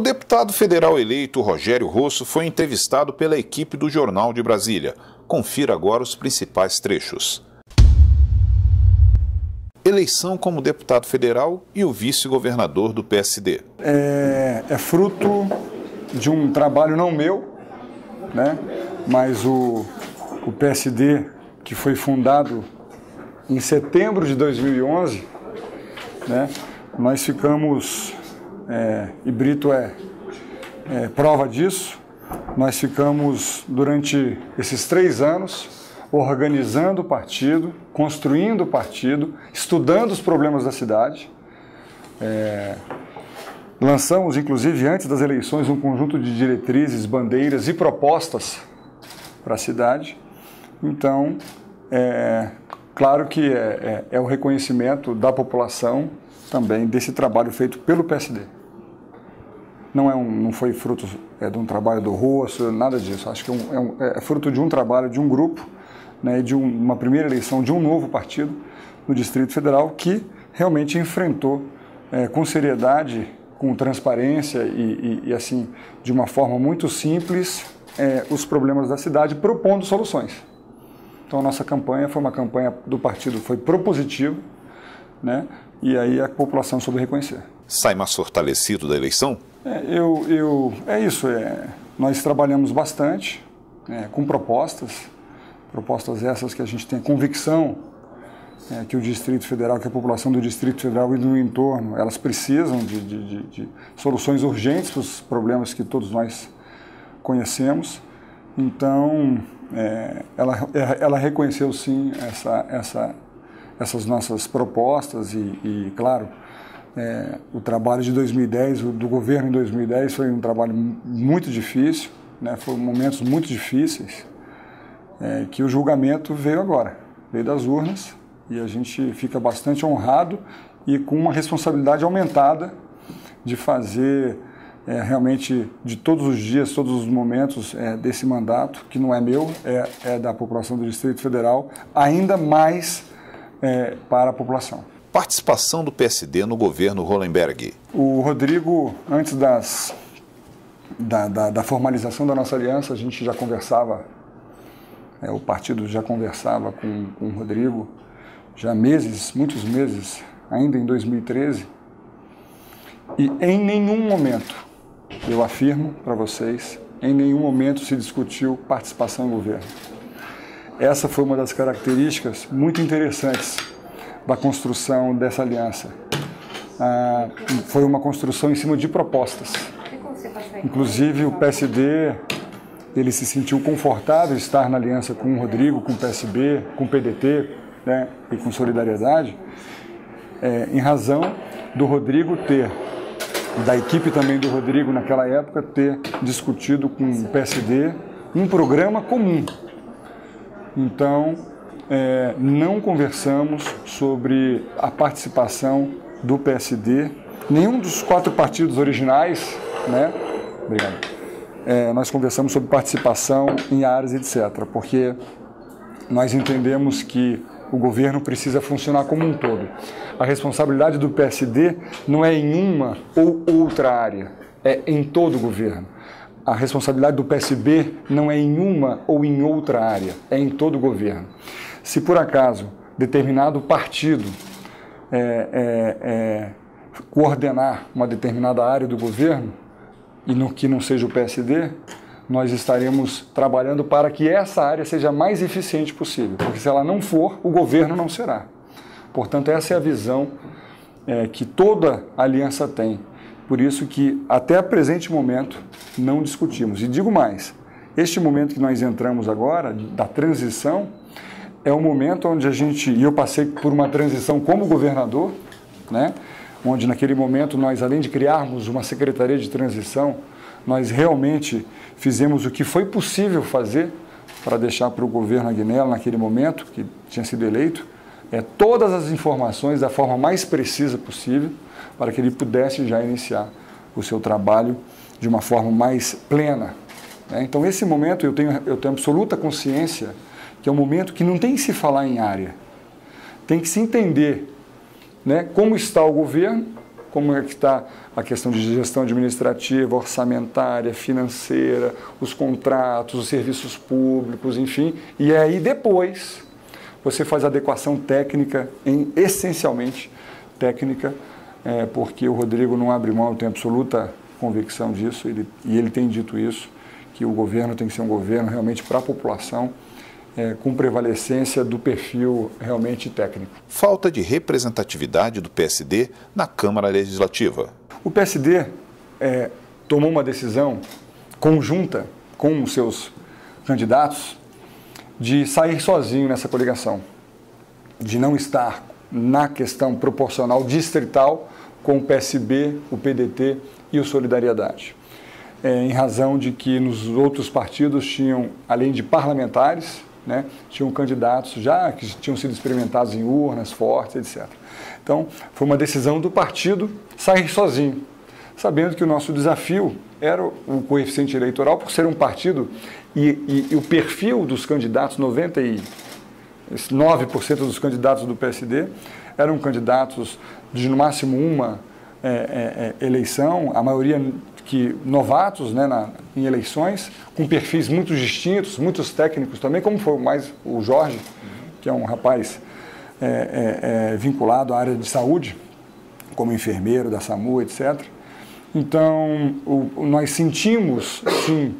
O deputado federal eleito Rogério Rosso foi entrevistado pela equipe do Jornal de Brasília. Confira agora os principais trechos. Eleição como deputado federal e o vice-governador do PSD. É, é, fruto de um trabalho não meu, né? mas o, o PSD, que foi fundado em setembro de 2011, né? nós ficamos, é, e Brito é, é prova disso, nós ficamos durante esses três anos organizando o partido, construindo o partido, estudando os problemas da cidade. É, lançamos, inclusive, antes das eleições, um conjunto de diretrizes, bandeiras e propostas para a cidade. Então, é, claro que é, é, é o reconhecimento da população também desse trabalho feito pelo PSD. Não, é um, não foi fruto é, de um trabalho do Rosso, nada disso. Acho que é, um, é, um, é fruto de um trabalho de um grupo né, de um, uma primeira eleição de um novo partido no Distrito Federal que realmente enfrentou é, com seriedade, com transparência e, e, e, assim de uma forma muito simples é, os problemas da cidade, propondo soluções. Então a nossa campanha foi uma campanha do partido foi propositiva, né? E aí a população soube reconhecer. Sai mais fortalecido da eleição? É, eu, eu, é isso. É, nós trabalhamos bastante é, com propostas. Propostas essas que a gente tem convicção é, que o Distrito Federal, que a população do Distrito Federal e do entorno, elas precisam de, de, de, de soluções urgentes para os problemas que todos nós conhecemos. Então, é, ela, ela reconheceu sim essa, essa, essas nossas propostas e, e claro, é, o trabalho de 2010, do governo em 2010, foi um trabalho muito difícil, né, foram momentos muito difíceis, é, que o julgamento veio agora, veio das urnas, e a gente fica bastante honrado e com uma responsabilidade aumentada de fazer é, realmente de todos os dias, todos os momentos é, desse mandato, que não é meu, é, é, da população do Distrito Federal, ainda mais é, para a população. Participação do PSD no governo Hollenberg. O Rodrigo, antes das, da, da, da formalização da nossa aliança, a gente já conversava é, o partido já conversava com, com o Rodrigo já meses, muitos meses, ainda em 2013, e em nenhum momento, eu afirmo para vocês, em nenhum momento se discutiu participação em governo. Essa foi uma das características muito interessantes da construção dessa aliança. Ah, foi uma construção em cima de propostas. Inclusive o PSD ele se sentiu confortável estar na aliança com o Rodrigo, com o PSB, com o PDT né, e com Solidariedade, é, em razão do Rodrigo ter, da equipe também do Rodrigo naquela época, ter discutido com o PSD um programa comum. Então, é, não conversamos sobre a participação do PSD, nenhum dos quatro partidos originais, né? Obrigado é, nós conversamos sobre participação em áreas, etc., porque nós entendemos que o governo precisa funcionar como um todo. A responsabilidade do PSD não é em uma ou outra área, é em todo o governo. A responsabilidade do PSB não é em uma ou em outra área, é em todo o governo. Se por acaso determinado partido é, é, é, coordenar uma determinada área do governo, e no que não seja o PSD, nós estaremos trabalhando para que essa área seja mais eficiente possível, porque se ela não for, o governo não será. Portanto, essa é a visão é, que toda aliança tem. Por isso que, até o presente momento, não discutimos. E digo mais, este momento que nós entramos agora, da transição, é o momento onde a gente, e eu passei por uma transição como governador, né? onde naquele momento nós, além de criarmos uma secretaria de transição, nós realmente fizemos o que foi possível fazer para deixar para o governo Agnello, naquele momento, que tinha sido eleito, é, todas as informações da forma mais precisa possível, para que ele pudesse já iniciar o seu trabalho de uma forma mais plena. Né? Então, esse momento eu tenho, eu tenho absoluta consciência que é um momento que não tem que se falar em área, tem que se entender né, como está o governo como é que está a questão de gestão administrativa, orçamentária, financeira, os contratos, os serviços públicos, enfim. E aí depois você faz adequação técnica, em, essencialmente técnica, é, porque o Rodrigo não abre mão, tenho absoluta convicção disso, ele, e ele tem dito isso, que o governo tem que ser um governo realmente para a população, é, com prevalecência do perfil realmente técnico. Falta de representatividade do PSD na Câmara Legislativa. O PSD é, tomou uma decisão conjunta com os seus candidatos de sair sozinho nessa coligação, de não estar na questão proporcional distrital com o PSB, o PDT e o Solidariedade. É, em razão de que nos outros partidos tinham, além de parlamentares, né, tinham candidatos já que tinham sido experimentados em urnas fortes, etc. Então, foi uma decisão do partido sair sozinho, sabendo que o nosso desafio era o coeficiente eleitoral, por ser um partido e, e, e o perfil dos candidatos, 99% dos candidatos do PSD eram candidatos de no máximo uma é, é, é, eleição, a maioria que novatos né, na, em eleições, com perfis muito distintos, muitos técnicos também, como foi mais o Jorge, que é um rapaz é, é, é, vinculado à área de saúde, como enfermeiro da SAMU, etc. Então, o, nós sentimos, sim,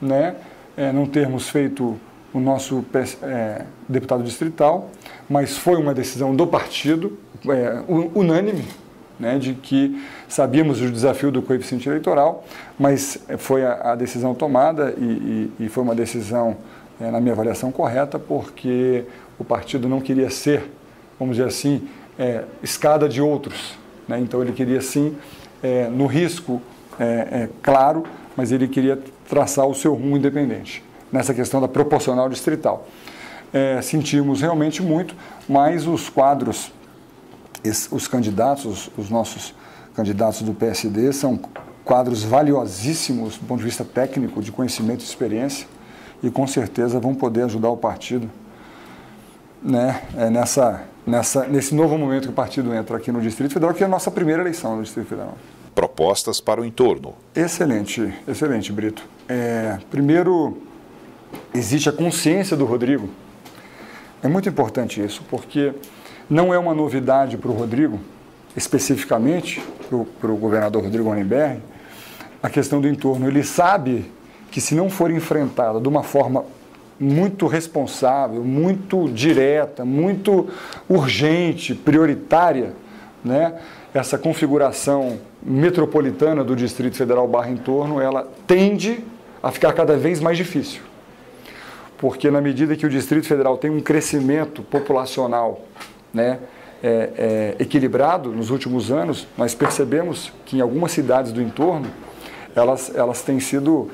né, é, não termos feito o nosso é, deputado distrital, mas foi uma decisão do partido, é, unânime, né, de que sabíamos o desafio do coeficiente eleitoral, mas foi a, a decisão tomada e, e, e, foi uma decisão, é, na minha avaliação, correta, porque o partido não queria ser, vamos dizer assim, é, escada de outros. Né, então ele queria sim, é, no risco, claro, mas ele queria traçar o seu rumo independente, nessa questão da proporcional distrital. Sentimos realmente muito, mas os quadros os candidatos, os, os nossos candidatos do PSD, são quadros valiosíssimos do ponto de vista técnico, de conhecimento e experiência, e com certeza vão poder ajudar o partido né, é nessa, nessa, nesse novo momento que o partido entra aqui no Distrito Federal, que é a nossa primeira eleição no Distrito Federal. Propostas para o entorno. Excelente, excelente, Brito. É, primeiro, existe a consciência do Rodrigo. É muito importante isso, porque não é uma novidade para o Rodrigo, especificamente para o governador Rodrigo Honenberg, a questão do entorno. Ele sabe que se não for enfrentada de uma forma muito responsável, muito direta, muito urgente, prioritária, né? essa configuração metropolitana do Distrito Federal barra entorno, ela tende a ficar cada vez mais difícil. Porque na medida que o Distrito Federal tem um crescimento populacional né, é, é, equilibrado nos últimos anos, nós percebemos que em algumas cidades do entorno elas, elas têm sido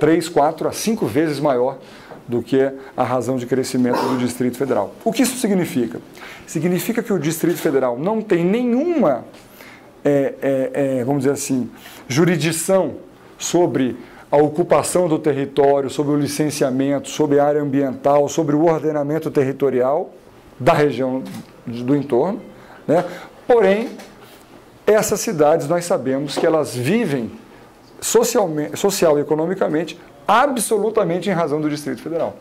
três, quatro a cinco vezes maior do que a razão de crescimento do Distrito Federal. O que isso significa? Significa que o Distrito Federal não tem nenhuma, é, é, é, vamos dizer assim, jurisdição sobre a ocupação do território, sobre o licenciamento, sobre a área ambiental, sobre o ordenamento territorial da região do entorno, né? porém, essas cidades nós sabemos que elas vivem socialmente, social e economicamente absolutamente em razão do Distrito Federal.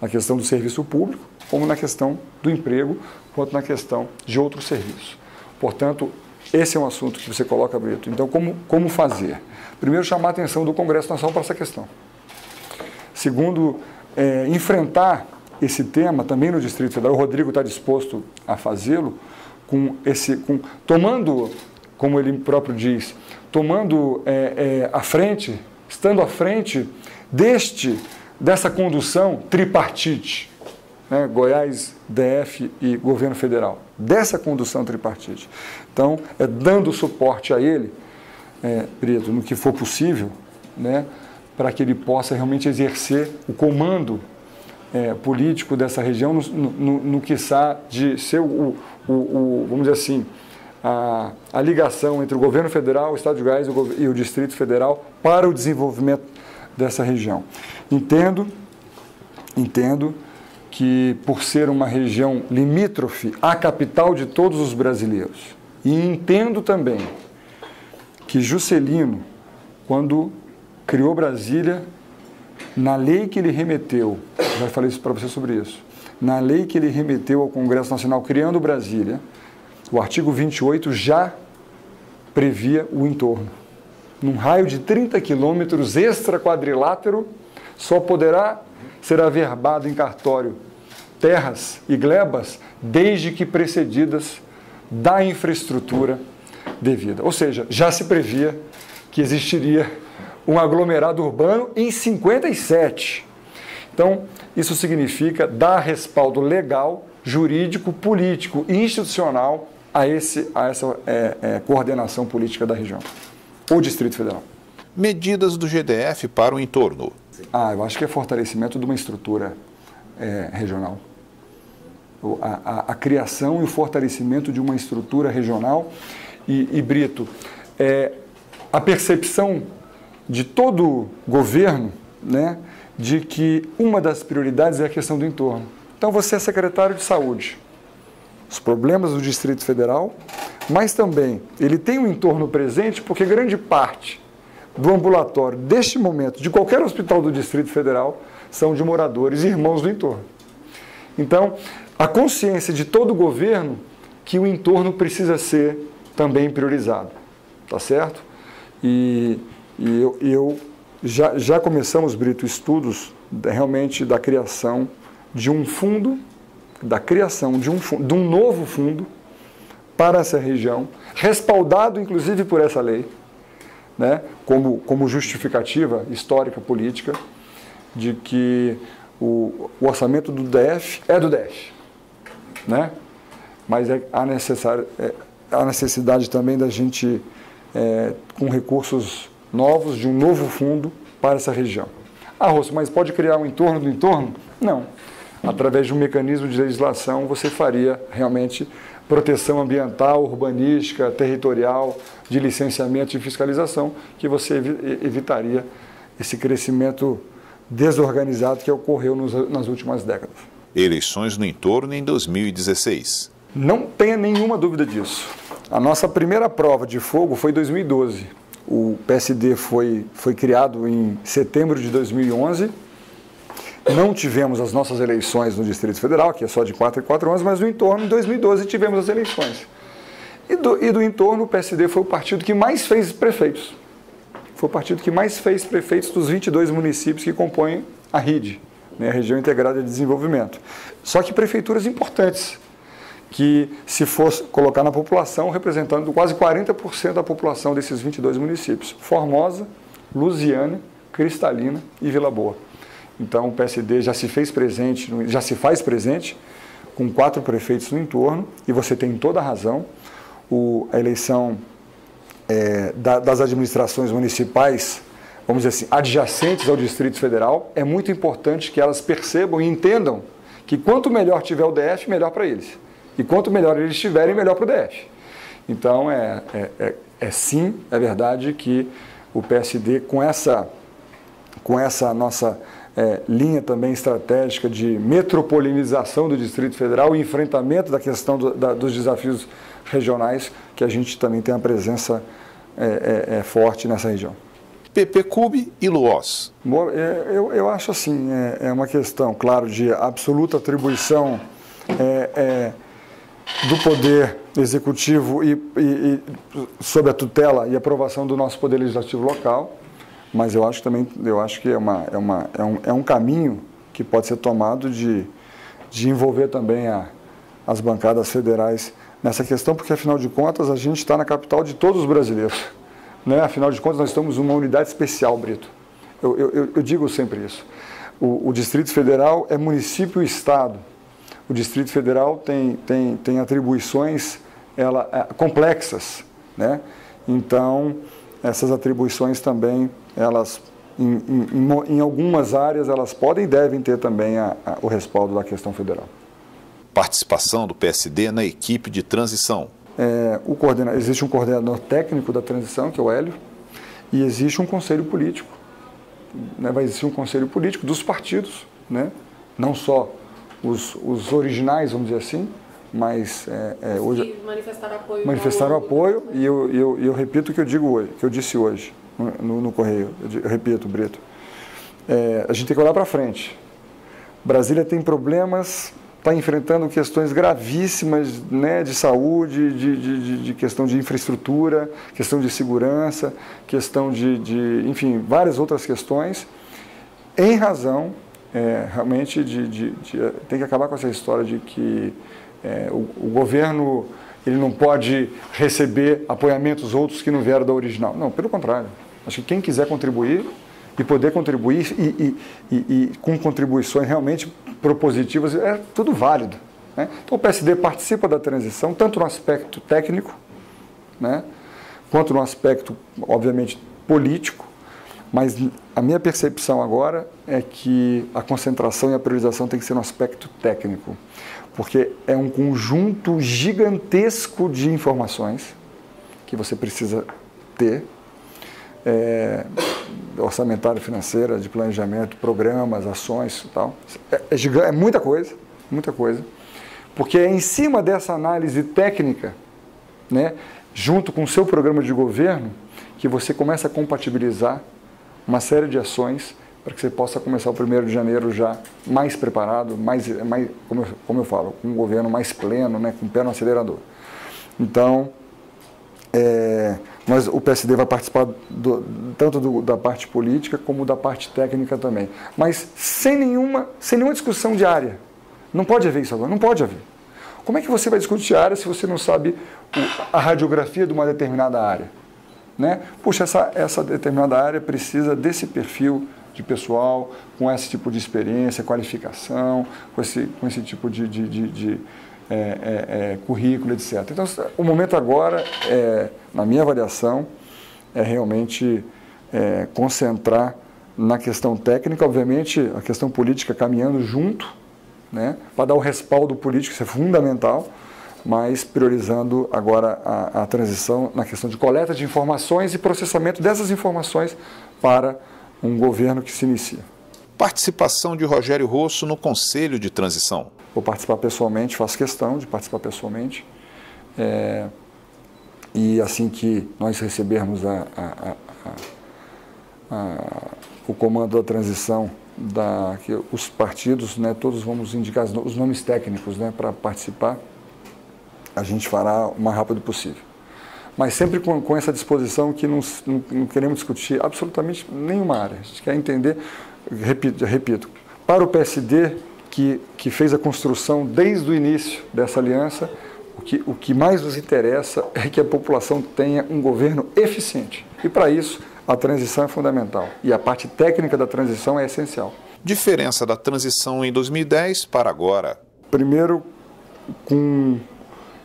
Na questão do serviço público, como na questão do emprego, quanto na questão de outros serviços. Portanto, esse é um assunto que você coloca, Brito. Então, como, como fazer? Primeiro, chamar a atenção do Congresso Nacional para essa questão. Segundo, é, enfrentar esse tema também no Distrito Federal. O Rodrigo está disposto a fazê-lo com esse, com, tomando, como ele próprio diz, tomando é, é, frente, estando à frente deste dessa condução tripartite, né, Goiás, DF e governo federal, dessa condução tripartite. Então, é dando suporte a ele, é, Preto, no que for possível, né, para que ele possa realmente exercer o comando é, político dessa região, no, no, no de ser o, o, o, vamos dizer assim, a, a, ligação entre o governo federal, o Estado de Goiás e o Distrito Federal para o desenvolvimento dessa região. Entendo, entendo que por ser uma região limítrofe à capital de todos os brasileiros, e entendo também que Juscelino, quando criou Brasília, na lei que ele remeteu, já falei isso para você sobre isso, na lei que ele remeteu ao Congresso Nacional criando Brasília, o artigo 28 já previa o entorno. Num raio de 30 quilômetros extra quadrilátero, só poderá ser averbado em cartório terras e glebas, desde que precedidas da infraestrutura devida. Ou seja, já se previa que existiria um aglomerado urbano em 57. Então, isso significa dar respaldo legal, jurídico, político e institucional a, esse, a essa é, é, coordenação política da região, o Distrito Federal. Medidas do GDF para o entorno. Ah, eu acho que é fortalecimento de uma estrutura é, regional. A, a, a, criação e o fortalecimento de uma estrutura regional. E, e Brito, é, a percepção de todo governo né, de que uma das prioridades é a questão do entorno. Então, você é secretário de saúde. Os problemas do Distrito Federal, mas também ele tem um entorno presente porque grande parte do ambulatório deste momento, de qualquer hospital do Distrito Federal, são de moradores irmãos do entorno. Então, a consciência de todo o governo que o entorno precisa ser também priorizado, tá certo? E, e eu, eu já, já começamos, Brito, estudos realmente da criação de um fundo, da criação de um, de um novo fundo para essa região, respaldado inclusive por essa lei, né, como, como justificativa histórica política de que o, o orçamento do DF é do DF, né? mas é, há, necessário, é, há necessidade também da gente, é, com recursos novos, de um novo fundo para essa região. Ah, Rosso, mas pode criar um entorno do entorno? Não. Através de um mecanismo de legislação, você faria realmente proteção ambiental, urbanística, territorial, de licenciamento e fiscalização, que você evitaria esse crescimento desorganizado que ocorreu nos, nas últimas décadas. Eleições no entorno em 2016. Não tenha nenhuma dúvida disso. A nossa primeira prova de fogo foi em 2012. O PSD foi, foi criado em setembro de 2011 não tivemos as nossas eleições no Distrito Federal, que é só de 4 em 4 anos, mas no entorno, em 2012, tivemos as eleições. E do, e do entorno, o PSD foi o partido que mais fez prefeitos. Foi o partido que mais fez prefeitos dos 22 municípios que compõem a RID, né, a Região Integrada de Desenvolvimento. Só que prefeituras importantes, que se fosse colocar na população, representando quase 40% da população desses 22 municípios. Formosa, Lusiana, Cristalina e Vila Boa. Então o PSD já se fez presente, já se faz presente com quatro prefeitos no entorno e você tem toda a razão. O, a eleição é, da, das administrações municipais, vamos dizer assim, adjacentes ao Distrito Federal, é muito importante que elas percebam e entendam que quanto melhor tiver o DF, melhor para eles. E quanto melhor eles estiverem, melhor para o DF. Então, é, é, é, é sim, é verdade que o PSD, com essa, com essa nossa é, linha também estratégica de metropolinização do Distrito Federal e enfrentamento da questão do, da, dos desafios regionais, que a gente também tem uma presença é, é, é forte nessa região. PP Cube e Luoz. É, eu, eu acho assim, é, é, uma questão, claro, de absoluta atribuição do poder executivo e, e, e sob a tutela e aprovação do nosso poder legislativo local mas eu acho também, eu acho que é, uma, é, uma, é, um, é um caminho que pode ser tomado de, de envolver também a, as bancadas federais nessa questão, porque afinal de contas a gente está na capital de todos os brasileiros. Né? Afinal de contas nós estamos uma unidade especial, Brito. Eu, eu, eu digo sempre isso. O, o, Distrito Federal é município e Estado. O Distrito Federal tem, tem, tem atribuições ela, é, complexas. Né? Então, essas atribuições também elas em, em, em, algumas áreas elas podem e devem ter também a, a, o respaldo da questão federal. Participação do PSD na equipe de transição. É, o coordena, existe um coordenador técnico da transição, que é o Hélio, e existe um conselho político. Né, vai existir um conselho político dos partidos, né, não só os, os originais, vamos dizer assim, mas é, é, hoje manifestaram apoio. Manifestaram apoio e eu, eu, eu, repito o que eu digo hoje, que eu disse hoje no, no correio. Eu, repito, Brito. É, a gente tem que olhar para frente. Brasília tem problemas, está enfrentando questões gravíssimas né, de saúde, de, de, de, questão de infraestrutura, questão de segurança, questão de, de enfim, várias outras questões, em razão é, realmente de, de, de, tem que acabar com essa história de que é, o, o, governo ele não pode receber apoiamentos outros que não vieram da original. Não, pelo contrário. Acho que quem quiser contribuir e poder contribuir e, e, e, e com contribuições realmente propositivas é tudo válido. Né? Então o PSD participa da transição tanto no aspecto técnico, né, quanto no aspecto, obviamente, político mas a minha percepção agora é que a concentração e a priorização tem que ser no aspecto técnico, porque é um conjunto gigantesco de informações que você precisa ter, é, orçamentário financeira, de planejamento, programas, ações e tal. É, é, gigante, é muita coisa, muita coisa, porque é em cima dessa análise técnica, né, junto com o seu programa de governo, que você começa a compatibilizar uma série de ações para que você possa começar o primeiro de janeiro já mais preparado, mais, mais como, eu, como eu falo, com um governo mais pleno, né, com o pé no acelerador. Então, é, o PSD vai participar do, tanto do, da parte política como da parte técnica também. Mas sem nenhuma, sem nenhuma discussão de área. Não pode haver isso agora, não pode haver. Como é que você vai discutir área se você não sabe o, a radiografia de uma determinada área? Né? Puxa, essa, essa determinada área precisa desse perfil de pessoal, com esse tipo de experiência, qualificação, com esse, com esse tipo de, de, de, de é, é, é, currículo, etc. Então, o momento agora, é, na minha avaliação, é realmente é, concentrar na questão técnica, obviamente a questão política caminhando junto, né, para dar o respaldo político, isso é fundamental, mas priorizando agora a, a, transição na questão de coleta de informações e processamento dessas informações para um governo que se inicia. Participação de Rogério Rosso no Conselho de Transição. Vou participar pessoalmente, faço questão de participar pessoalmente. É, e assim que nós recebermos a, a, o comando da transição, da, que os partidos, né, todos vamos indicar os nomes técnicos né, para participar a gente fará o mais rápido possível. Mas sempre com, com essa disposição que não, não, não, queremos discutir absolutamente nenhuma área. A gente quer entender, repito, repito para o PSD, que, que fez a construção desde o início dessa aliança, o que, o que mais nos interessa é que a população tenha um governo eficiente. E para isso, a transição é fundamental. E a parte técnica da transição é essencial. Diferença da transição em 2010 para agora? Primeiro, com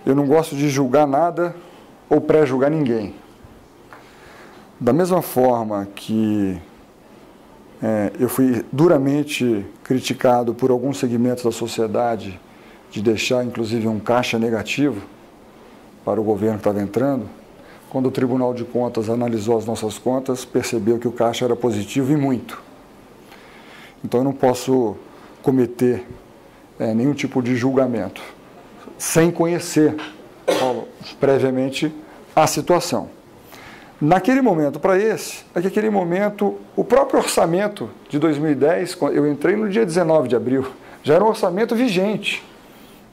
eu não gosto de julgar nada ou pré-julgar ninguém. Da mesma forma que é, eu fui duramente criticado por alguns segmentos da sociedade de deixar, inclusive, um caixa negativo para o governo que estava entrando, quando o Tribunal de Contas analisou as nossas contas, percebeu que o caixa era positivo e muito. Então eu não posso cometer é, nenhum tipo de julgamento sem conhecer Paulo, previamente a situação. Naquele momento, para esse, é que aquele momento, o próprio orçamento de 2010, eu entrei no dia 19 de abril, já era um orçamento vigente.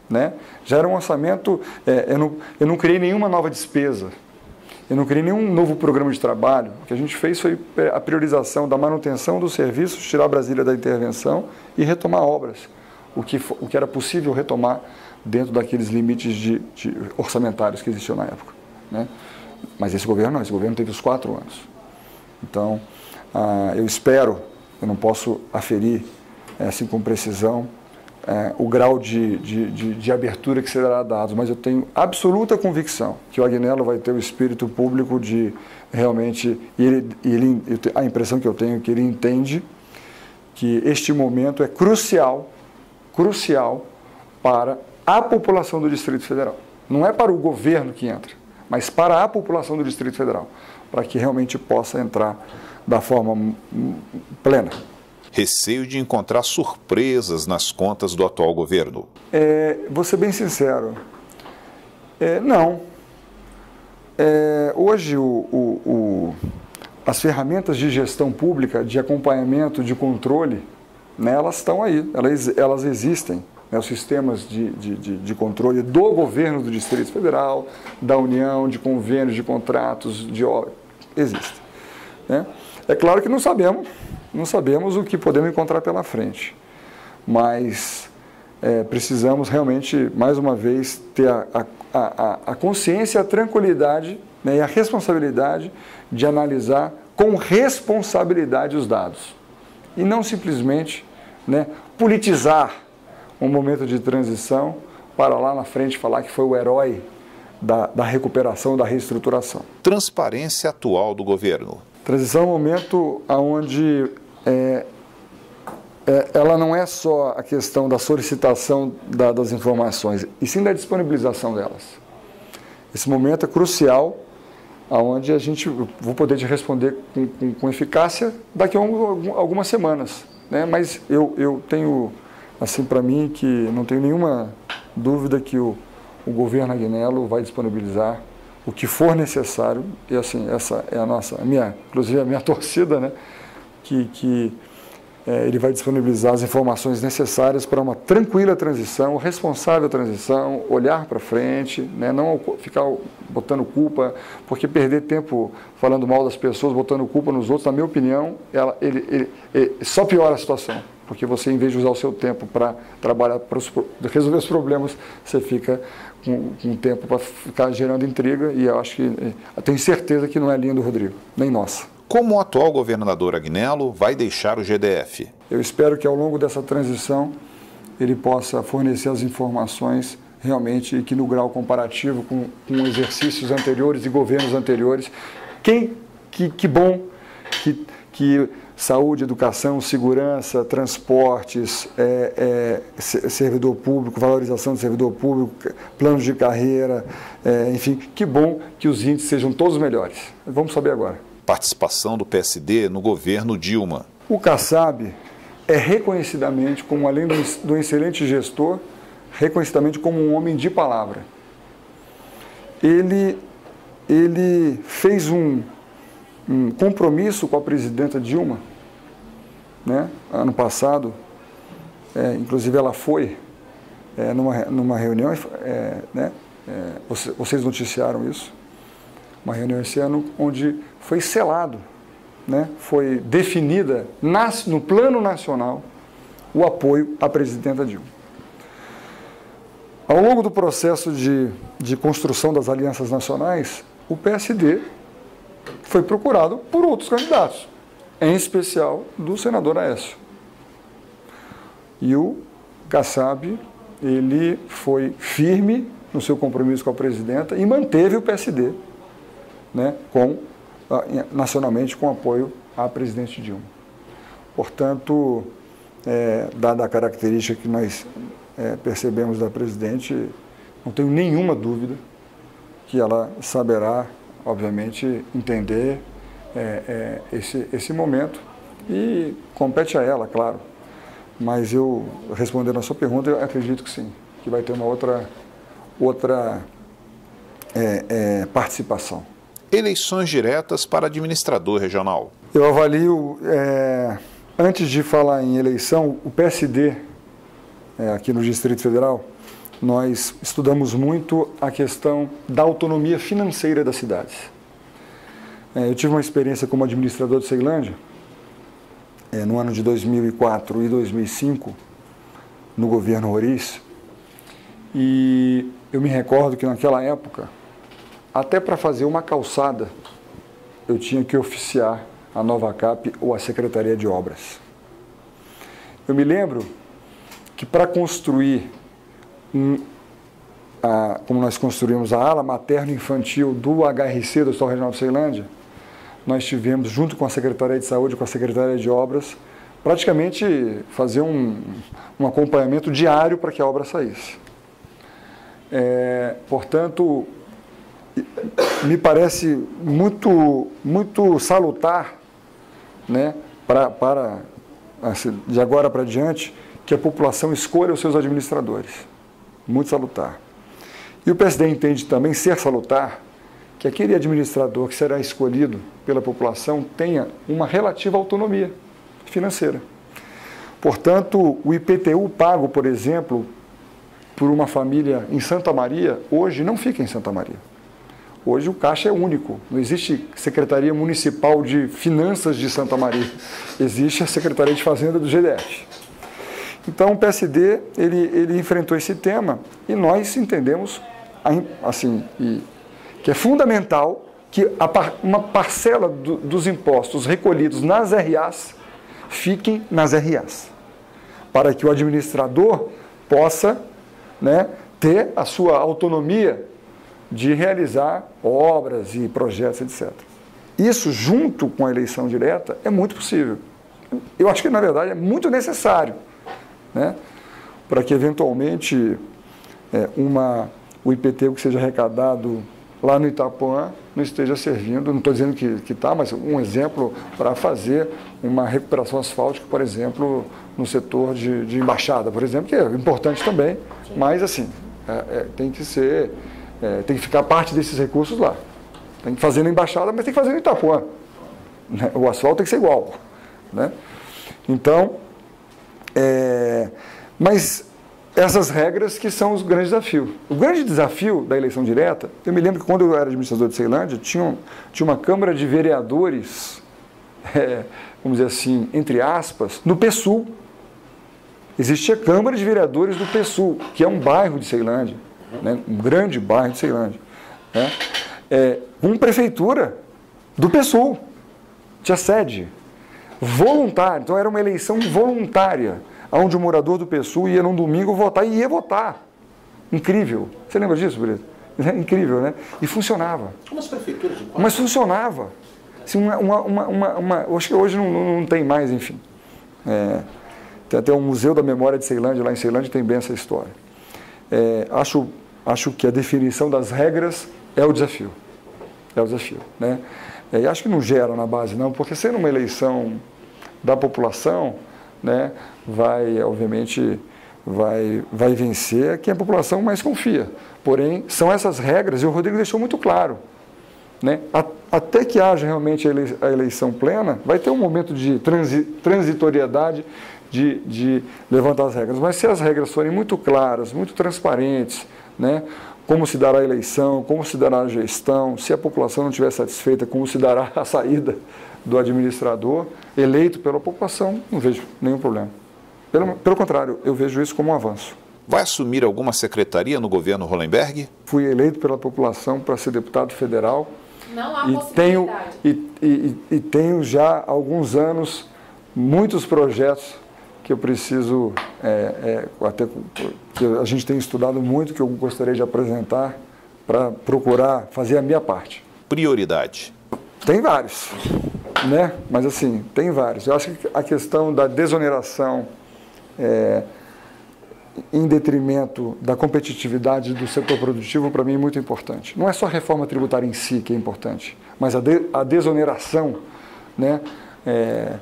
Né? Já era um orçamento, é, eu, não, eu não criei nenhuma nova despesa, eu não criei nenhum novo programa de trabalho. O que a gente fez foi a priorização da manutenção dos serviços, tirar Brasília da intervenção e retomar obras, o que, o que era possível retomar dentro daqueles limites de, de orçamentários que existiam na época. Né? Mas esse governo não, esse governo teve os quatro anos. Então, ah, eu espero, eu não posso aferir é, assim com precisão é, o grau de, de, de, de, abertura que será dado, mas eu tenho absoluta convicção que o Agnello vai ter o espírito público de realmente, e ele, ele, a impressão que eu tenho é que ele entende que este momento é crucial, crucial para a população do Distrito Federal. Não é para o governo que entra, mas para a população do Distrito Federal, para que realmente possa entrar da forma plena. receio de encontrar surpresas nas contas do atual governo. É, vou ser bem sincero, é, não. É, hoje, o, o, o, as ferramentas de gestão pública, de acompanhamento, de controle, né, elas estão aí, elas, elas existem. Né, os sistemas de, de, de, controle do governo do Distrito Federal, da União, de convênios, de contratos, de obra, existem. Né? É claro que não sabemos, não sabemos o que podemos encontrar pela frente, mas é, precisamos realmente, mais uma vez, ter a, a, a, a consciência, a tranquilidade né, e a responsabilidade de analisar com responsabilidade os dados e não simplesmente né, politizar um momento de transição para lá na frente falar que foi o herói da, da recuperação, da reestruturação. Transparência atual do governo. Transição é um momento onde é, é, ela não é só a questão da solicitação da, das informações, e sim da disponibilização delas. Esse momento é crucial, aonde a gente vou poder te responder com, com, com eficácia daqui a um, algumas semanas. Né? Mas eu, eu tenho assim para mim que não tenho nenhuma dúvida que o, o governo Agnello vai disponibilizar o que for necessário. E assim essa é a nossa a minha inclusive a minha torcida né que, que ele vai disponibilizar as informações necessárias para uma tranquila transição, responsável transição, olhar para frente, né, não ficar botando culpa, porque perder tempo falando mal das pessoas, botando culpa nos outros, na minha opinião, ela, ele, ele, ele só piora a situação porque você, em vez de usar o seu tempo para trabalhar, para resolver os problemas, você fica com, com tempo para ficar gerando intriga e eu acho que, eu tenho certeza que não é linha do Rodrigo, nem nossa. Como o atual governador Agnello vai deixar o GDF? Eu espero que ao longo dessa transição ele possa fornecer as informações realmente que no grau comparativo com, com exercícios anteriores e governos anteriores, quem que, que bom que, que saúde, educação, segurança, transportes, é, é, servidor público, valorização do servidor público, planos de carreira, é, enfim, que bom que os índices sejam todos melhores. Vamos saber agora. Participação do PSD no governo Dilma. O Kassab é reconhecidamente, como além do excelente gestor, reconhecidamente como um homem de palavra. Ele, ele fez um, um compromisso com a presidenta Dilma, né, ano passado, é, inclusive ela foi é, numa, numa reunião, é, né, é, vocês noticiaram isso, uma reunião esse ano onde foi selado, né, foi definida nas, no plano nacional o apoio à presidenta Dilma. Ao longo do processo de, de construção das alianças nacionais, o PSD foi procurado por outros candidatos, em especial do senador Aécio. E o Kassab, ele foi firme no seu compromisso com a presidenta e manteve o PSD né, com, nacionalmente com apoio à presidente Dilma. Portanto, é, dada a característica que nós é, percebemos da presidente, não tenho nenhuma dúvida que ela saberá obviamente, entender é, é, esse, esse momento e compete a ela, claro. Mas eu, respondendo a sua pergunta, eu acredito que sim, que vai ter uma outra, outra é, é participação. Eleições diretas para administrador regional. Eu avalio, é, antes de falar em eleição, o PSD, é, aqui no Distrito Federal, nós estudamos muito a questão da autonomia financeira das cidades. É, eu tive uma experiência como administrador de Ceilândia, é, no ano de 2004 e 2005, no governo Roriz, e eu me recordo que naquela época, até para fazer uma calçada, eu tinha que oficiar a Nova Cap ou a Secretaria de Obras. Eu me lembro que para construir um, a, como nós construímos a ala materno-infantil do HRC, do Hospital Regional de Ceilândia, nós tivemos, junto com a Secretaria de Saúde, com a Secretaria de Obras, praticamente fazer um, um acompanhamento diário para que a obra saísse. É, portanto, me parece muito, muito salutar né, para, para assim, de agora para diante, que a população escolha os seus administradores. Muito salutar. E o PSD entende também ser salutar que aquele administrador que será escolhido pela população tenha uma relativa autonomia financeira. Portanto, o IPTU pago, por exemplo, por uma família em Santa Maria, hoje não fica em Santa Maria. Hoje o caixa é único. Não existe Secretaria Municipal de Finanças de Santa Maria. Existe a Secretaria de Fazenda do GDF. Então o PSD ele, ele enfrentou esse tema e nós entendemos assim que é fundamental que a, uma parcela do, dos impostos recolhidos nas RAs fiquem nas RAs, para que o administrador possa né, ter a sua autonomia de realizar obras e projetos, etc. Isso, junto com a eleição direta, é muito possível. Eu acho que, na verdade, é muito necessário né, para que, eventualmente, é, uma, o IPT que seja arrecadado lá no Itapuã não esteja servindo, não estou dizendo que está, mas um exemplo para fazer uma recuperação asfáltica, por exemplo, no setor de, de embaixada, por exemplo, que é importante também, mas assim, é, é, tem que ser, é, tem que ficar parte desses recursos lá. Tem que fazer na embaixada, mas tem que fazer no Itapuã. Né? O asfalto tem que ser igual. Né? Então, é, mas essas regras que são os grandes desafios. O grande desafio da eleição direta, eu me lembro que quando eu era administrador de Ceilândia, tinha, tinha uma Câmara de Vereadores, é, vamos dizer assim, entre aspas, no PSUL. Existia a Câmara de Vereadores do PSUL, que é um bairro de Ceilândia, né, um grande bairro de Ceilândia, né, é, com prefeitura do PSUL, tinha sede, voluntária, então era uma eleição voluntária onde o morador do PSU ia num domingo votar e ia votar. Incrível. Você lembra disso, Brito? É incrível, né? E funcionava. Prefeituras de Mas funcionava. Assim, uma, uma, uma, uma, acho que hoje não, não tem mais, enfim. É, tem até um Museu da Memória de Ceilândia, lá em Ceilândia tem bem essa história. É, acho, acho que a definição das regras é o desafio. É o desafio. Né? É, e acho que não gera na base, não, porque sendo uma eleição da população, né, vai, obviamente, vai, vai vencer quem a população mais confia. Porém, são essas regras, e o Rodrigo deixou muito claro. Né? Até que haja realmente a eleição plena, vai ter um momento de transi transitoriedade de, de levantar as regras. Mas se as regras forem muito claras, muito transparentes, né? como se dará a eleição, como se dará a gestão, se a população não estiver satisfeita, como se dará a saída do administrador eleito pela população, não vejo nenhum problema. Pelo, pelo contrário, eu vejo isso como um avanço. Vai assumir alguma secretaria no governo Hollenberg? Fui eleito pela população para ser deputado federal. Não há e tenho, e, e, e tenho já há alguns anos muitos projetos que eu preciso, é, é, até que a gente tem estudado muito, que eu gostaria de apresentar para procurar fazer a minha parte. Prioridade? Tem vários, né? Mas assim, tem vários. Eu acho que a questão da desoneração é, em detrimento da competitividade do setor produtivo, para mim é muito importante. Não é só a reforma tributária em si que é importante, mas a, de, a desoneração né, é,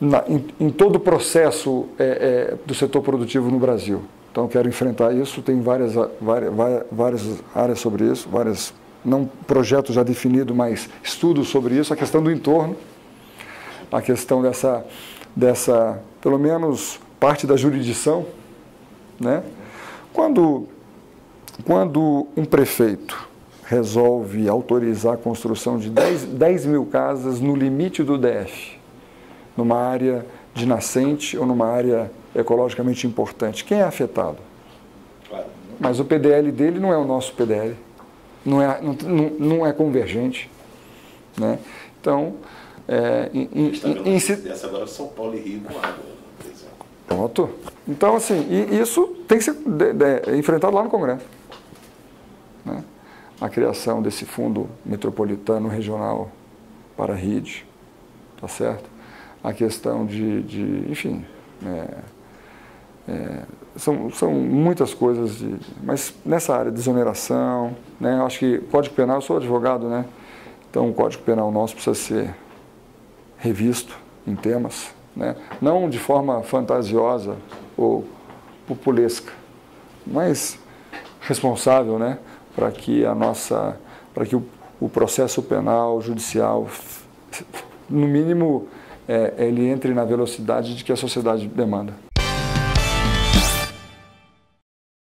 na, em, em, todo o processo é, é do setor produtivo no Brasil. Então, quero enfrentar isso. Tem várias, várias, várias áreas sobre isso, várias, não projetos já definidos, mas estudos sobre isso. A questão do entorno, a questão dessa, dessa pelo menos parte da jurisdição, né? Quando, quando um prefeito resolve autorizar a construção de 10, 10 mil casas no limite do DF, numa área de nascente ou numa área ecologicamente importante, quem é afetado? Mas o PDL dele não é o nosso PDL, não é, não, não é convergente. Né? Então, é, em, em, em, em, agora São Paulo e Rio com água. Pronto. Então, assim, isso tem que ser de, de, enfrentado lá no Congresso. Né? A criação desse fundo metropolitano regional para a RID, tá certo? a questão de, de enfim, é, é, são, são muitas coisas, de, mas nessa área de exoneração, né, acho que Código Penal, eu sou advogado, né, então o Código Penal nosso precisa ser revisto em temas, né, não de forma fantasiosa ou populesca, mas responsável, né, para que a nossa, para que o, o processo penal, judicial, no mínimo é, ele entre na velocidade de que a sociedade demanda.